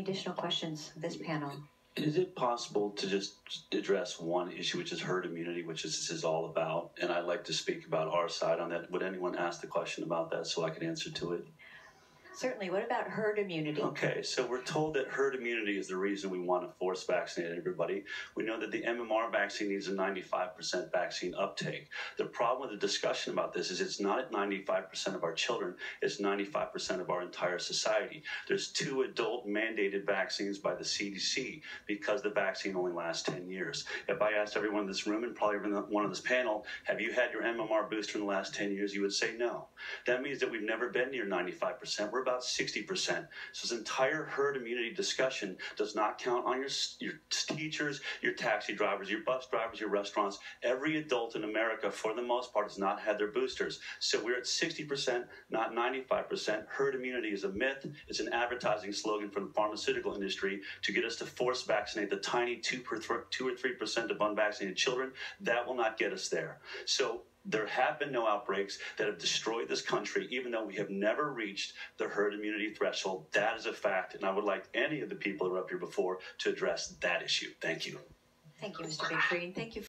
additional questions this panel? Is it possible to just address one issue, which is herd immunity, which is, this is all about? And I'd like to speak about our side on that. Would anyone ask the question about that so I could answer to it? Certainly. What about herd immunity? Okay, so we're told that herd immunity is the reason we want to force vaccinate everybody. We know that the MMR vaccine needs a 95% vaccine uptake. The problem with the discussion about this is it's not at 95% of our children, it's 95% of our entire society. There's two adult mandated vaccines by the CDC because the vaccine only lasts 10 years. If I asked everyone in this room and probably everyone on this panel, have you had your MMR booster in the last 10 years, you would say no. That means that we've never been near 95%. We're about 60%. So this entire herd immunity discussion does not count on your, your teachers, your taxi drivers, your bus drivers, your restaurants. Every adult in America, for the most part, has not had their boosters. So we're at 60%, not 95%. Herd immunity is a myth. It's an advertising slogan from the pharmaceutical industry to get us to force vaccinate the tiny 2, per th- 2 or 3% of unvaccinated children. That will not get us there. So there have been no outbreaks that have destroyed this country, even though we have never reached the herd immunity threshold. That is a fact, and I would like any of the people that were up here before to address that issue. Thank you. Thank you, Mr. Big Green. Thank you.